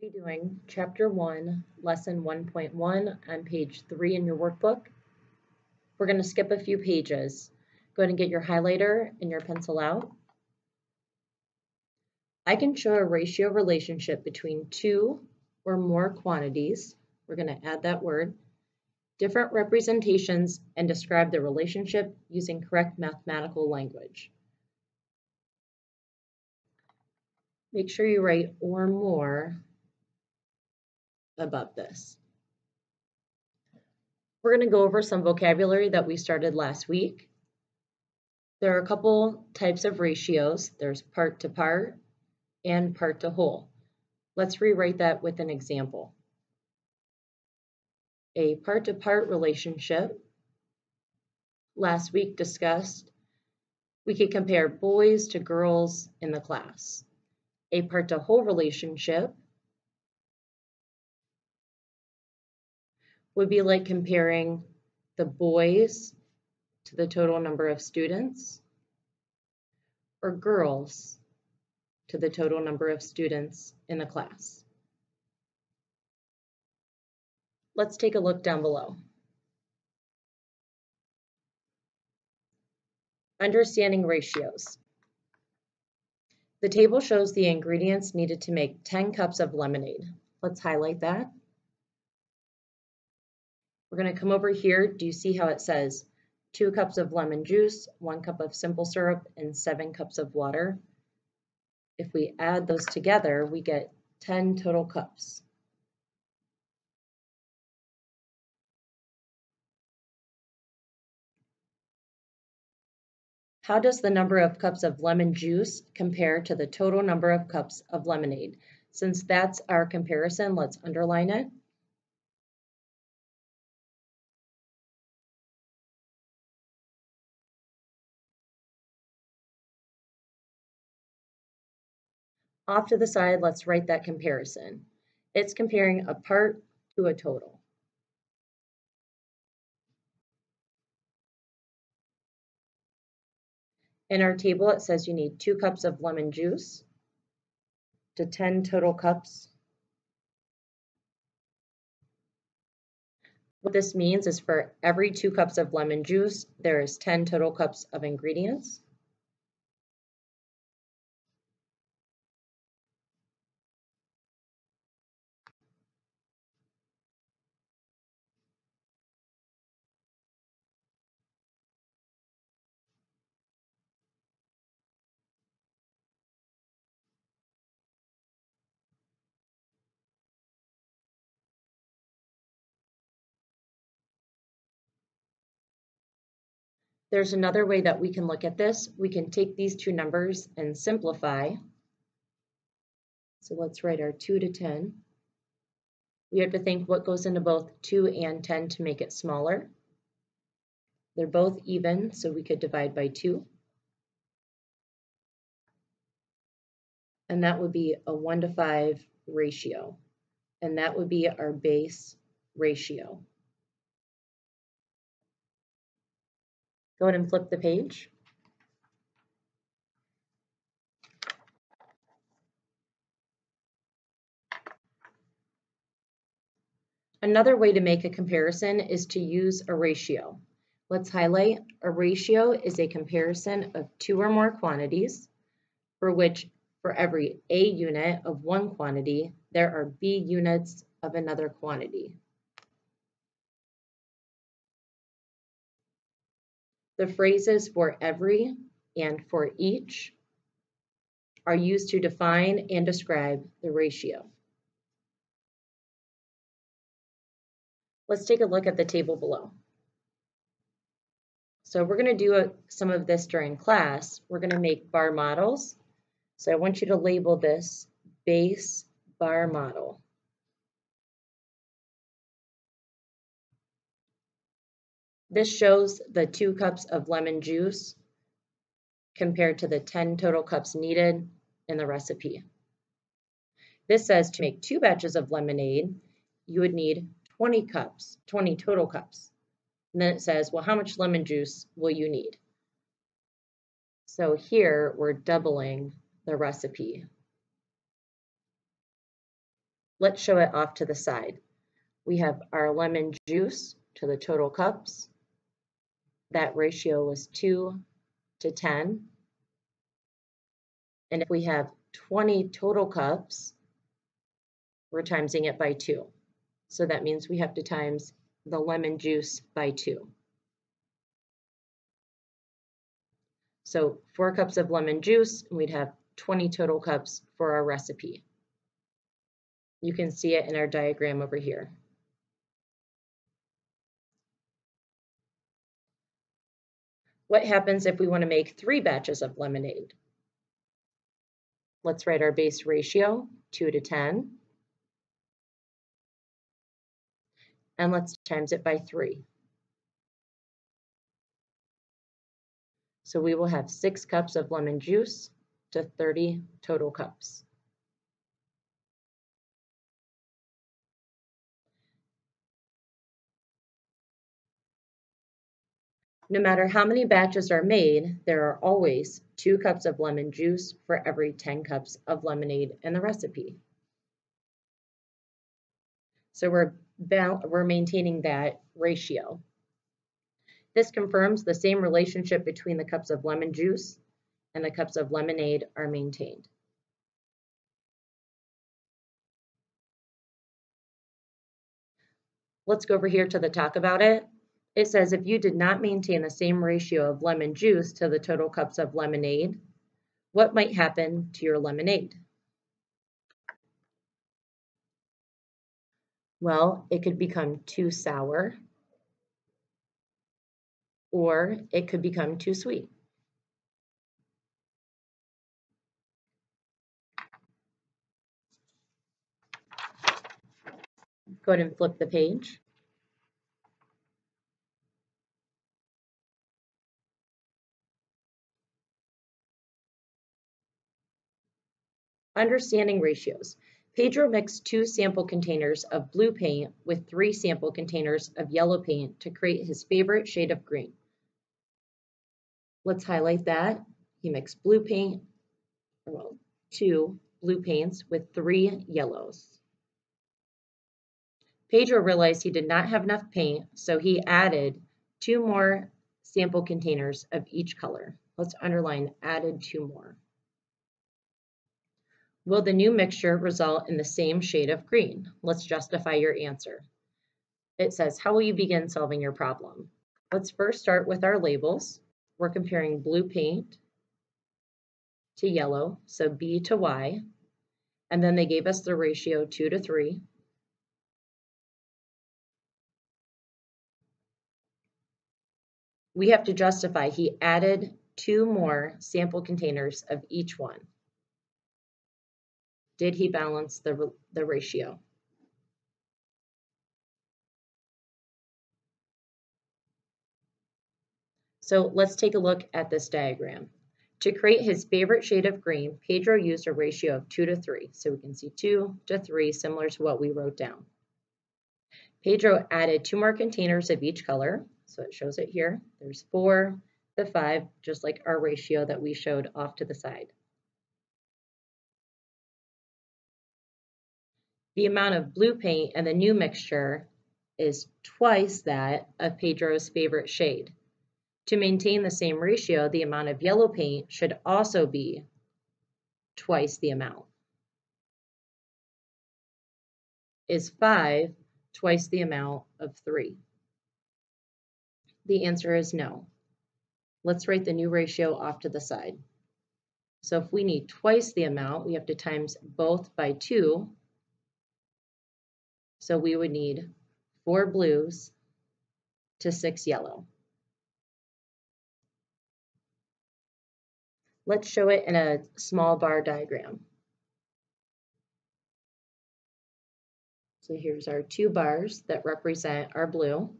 be doing Chapter 1, Lesson 1.1 on page 3 in your workbook. We're going to skip a few pages. Go ahead and get your highlighter and your pencil out. I can show a ratio relationship between two or more quantities. We're going to add that word. Different representations and describe the relationship using correct mathematical language. Make sure you write or more above this. We're going to go over some vocabulary that we started last week. There are a couple types of ratios. There's part to part and part to whole. Let's rewrite that with an example. A part to part relationship last week discussed we could compare boys to girls in the class. A part to whole relationship would be like comparing the boys to the total number of students or girls to the total number of students in the class. Let's take a look down below. Understanding ratios. The table shows the ingredients needed to make 10 cups of lemonade. Let's highlight that. We're going to come over here. Do you see how it says two cups of lemon juice, one cup of simple syrup, and seven cups of water? If we add those together, we get 10 total cups. How does the number of cups of lemon juice compare to the total number of cups of lemonade? Since that's our comparison, let's underline it. Off to the side, let's write that comparison. It's comparing a part to a total. In our table, it says you need two cups of lemon juice to 10 total cups. What this means is for every two cups of lemon juice, there is 10 total cups of ingredients. There's another way that we can look at this. We can take these two numbers and simplify. So let's write our 2 to 10. We have to think what goes into both 2 and 10 to make it smaller. They're both even, so we could divide by 2. And that would be a 1 to 5 ratio. And that would be our base ratio. Go ahead and flip the page. Another way to make a comparison is to use a ratio. Let's highlight a ratio is a comparison of two or more quantities for which for every A unit of one quantity, there are B units of another quantity. The phrases for every and for each are used to define and describe the ratio. Let's take a look at the table below. So we're going to do a, some of this during class. We're going to make bar models. So I want you to label this base bar model. This shows the two cups of lemon juice compared to the 10 total cups needed in the recipe. This says to make two batches of lemonade, you would need 20 cups, 20 total cups. And then it says, well, how much lemon juice will you need? So here we're doubling the recipe. Let's show it off to the side. We have our lemon juice to the total cups. That ratio was 2 to 10. And if we have 20 total cups, we're timesing it by 2. So that means we have to times the lemon juice by 2. So 4 cups of lemon juice, and we'd have 20 total cups for our recipe. You can see it in our diagram over here. What happens if we want to make three batches of lemonade? Let's write our base ratio, 2 to 10. And let's times it by 3. So we will have 6 cups of lemon juice to 30 total cups. No matter how many batches are made, there are always 2 cups of lemon juice for every 10 cups of lemonade in the recipe. So we're, we're maintaining that ratio. This confirms the same relationship between the cups of lemon juice and the cups of lemonade are maintained. Let's go over here to the talk about it. It says if you did not maintain the same ratio of lemon juice to the total cups of lemonade, what might happen to your lemonade? Well, it could become too sour or it could become too sweet. Go ahead and flip the page. Understanding ratios. Pedro mixed two sample containers of blue paint with three sample containers of yellow paint to create his favorite shade of green. Let's highlight that. He mixed blue paint, well, two blue paints with three yellows. Pedro realized he did not have enough paint, so he added two more sample containers of each color. Let's underline added two more. Will the new mixture result in the same shade of green? Let's justify your answer. It says, how will you begin solving your problem? Let's first start with our labels. We're comparing blue paint to yellow, so B to Y. And then they gave us the ratio 2 to 3. We have to justify he added two more sample containers of each one. Did he balance the, the ratio? So let's take a look at this diagram. To create his favorite shade of green, Pedro used a ratio of 2 to 3. So we can see 2 to 3, similar to what we wrote down. Pedro added two more containers of each color. So it shows it here. There's 4 to 5, just like our ratio that we showed off to the side. The amount of blue paint and the new mixture is twice that of Pedro's favorite shade. To maintain the same ratio, the amount of yellow paint should also be twice the amount. Is 5 twice the amount of 3? The answer is no. Let's write the new ratio off to the side. So if we need twice the amount, we have to times both by 2 so we would need four blues to six yellow. Let's show it in a small bar diagram. So here's our two bars that represent our blue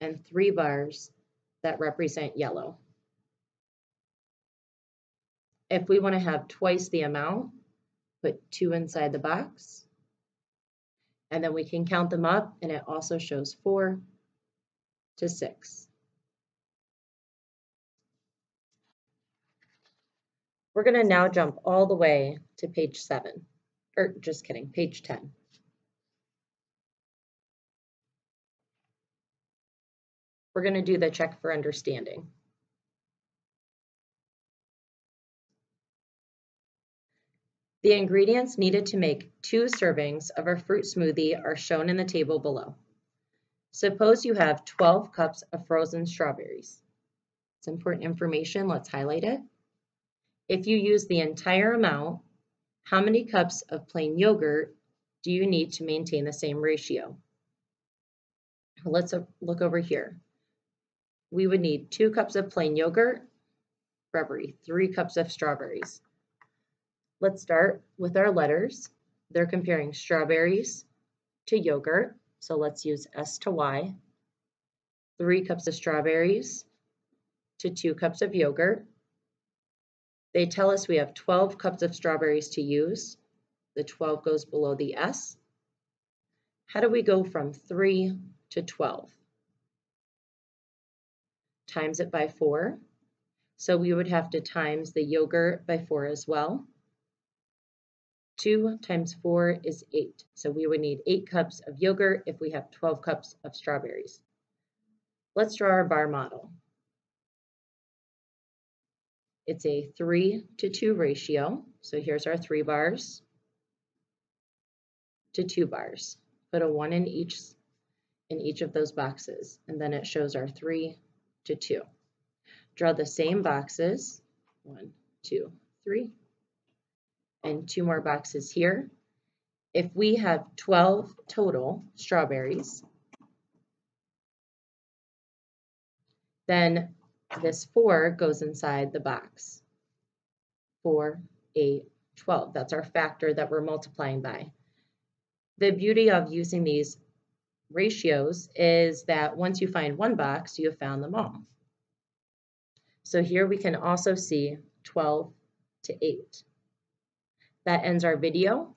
and three bars that represent yellow. If we want to have twice the amount, put two inside the box and then we can count them up and it also shows four to six. We're going to now jump all the way to page seven. or just kidding, page 10. We're going to do the check for understanding. The ingredients needed to make two servings of our fruit smoothie are shown in the table below. Suppose you have 12 cups of frozen strawberries. It's important information, let's highlight it. If you use the entire amount, how many cups of plain yogurt do you need to maintain the same ratio? Let's uh, look over here. We would need two cups of plain yogurt for every three cups of strawberries. Let's start with our letters. They're comparing strawberries to yogurt. So let's use S to Y. Three cups of strawberries to two cups of yogurt. They tell us we have 12 cups of strawberries to use. The 12 goes below the S. How do we go from 3 to 12? Times it by 4. So we would have to times the yogurt by 4 as well. 2 times 4 is 8. So we would need 8 cups of yogurt if we have 12 cups of strawberries. Let's draw our bar model. It's a 3 to 2 ratio. So here's our 3 bars to 2 bars. Put a 1 in each in each of those boxes. And then it shows our 3 to 2. Draw the same boxes. 1, 2, 3 and two more boxes here. If we have 12 total strawberries, then this 4 goes inside the box. 4, 8, 12. That's our factor that we're multiplying by. The beauty of using these ratios is that once you find one box, you have found them all. So here we can also see 12 to 8. That ends our video.